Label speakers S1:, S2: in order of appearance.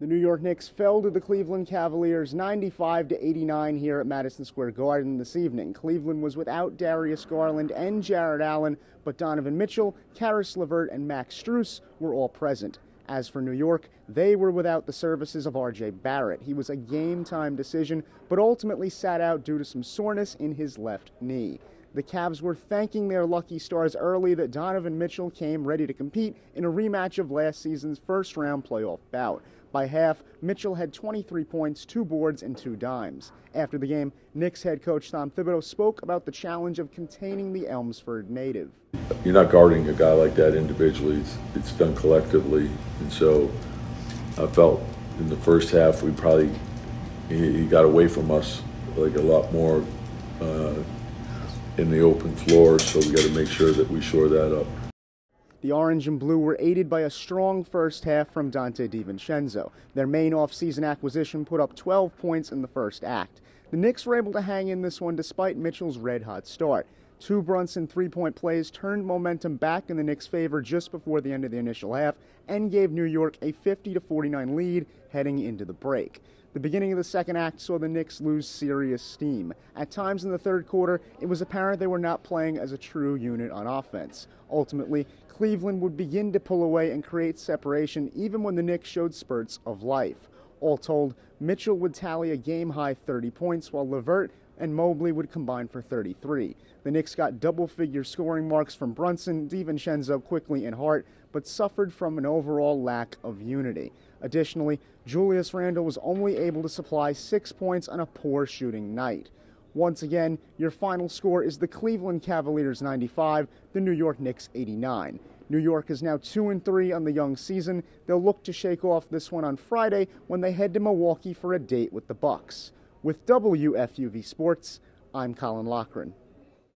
S1: The New York Knicks fell to the Cleveland Cavaliers 95 to 89 here at Madison Square Garden this evening. Cleveland was without Darius Garland and Jarrett Allen, but Donovan Mitchell, Caris LeVert, and Max Strus were all present. As for New York, they were without the services of RJ Barrett. He was a game time decision, but ultimately sat out due to some soreness in his left knee. The Cavs were thanking their lucky stars early that Donovan Mitchell came ready to compete in a rematch of last season's first round playoff bout. By half, Mitchell had 23 points, two boards, and two dimes. After the game, Knicks head coach Tom Thibodeau spoke about the challenge of containing the Elmsford native.
S2: You're not guarding a guy like that individually, it's, it's done collectively. And so I felt in the first half, we probably, he, he got away from us like a lot more. Uh, in the open floor, so we got to make sure that we shore that up.
S1: The Orange and Blue were aided by a strong first half from Donte DiVincenzo. Their main offseason acquisition put up 12 points in the first act. The Knicks were able to hang in this one despite Mitchell's red hot start. Two Brunson three point plays turned momentum back in the Knicks' favor just before the end of the initial half and gave New York a 50 49 lead heading into the break. The beginning of the second act saw the Knicks lose serious steam. At times in the third quarter, it was apparent they were not playing as a true unit on offense. Ultimately, Cleveland would begin to pull away and create separation even when the Knicks showed spurts of life. All told, Mitchell would tally a game high 30 points, while LeVert and Mobley would combine for 33. The Knicks got double figure scoring marks from Brunson, DiVincenzo, Quickley, and Hart, but suffered from an overall lack of unity. Additionally, Julius Randle was only able to supply six points on a poor shooting night. Once again, your final score is the Cleveland Cavaliers 95, the New York Knicks 89. New York is now 2 and 3 on the young season. They'll look to shake off this one on Friday when they head to Milwaukee for a date with the Bucks. With WFUV Sports, I'm Colin Loughran.